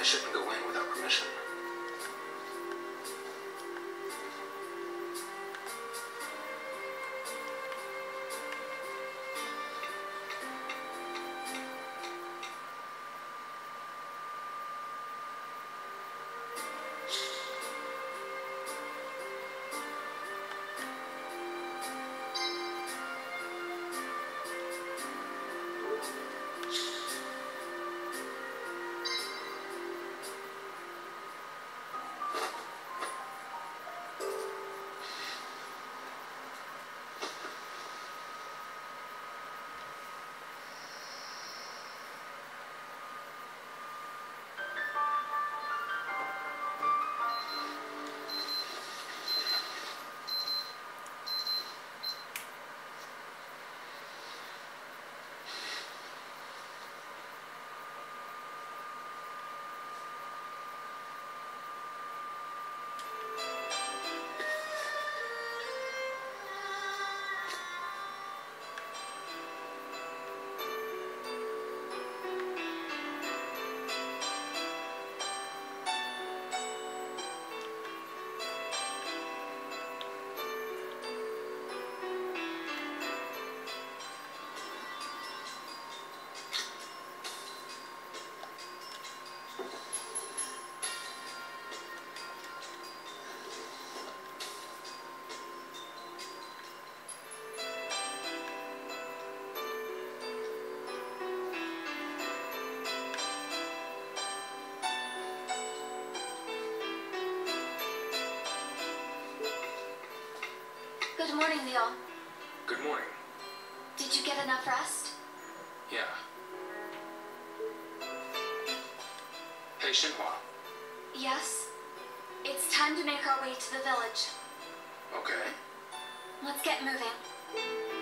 I shouldn't go in without permission. Morning, Leon. Good morning. Did you get enough rest? Yeah. Hey, Shenhua. Yes. It's time to make our way to the village. Okay. Let's get moving.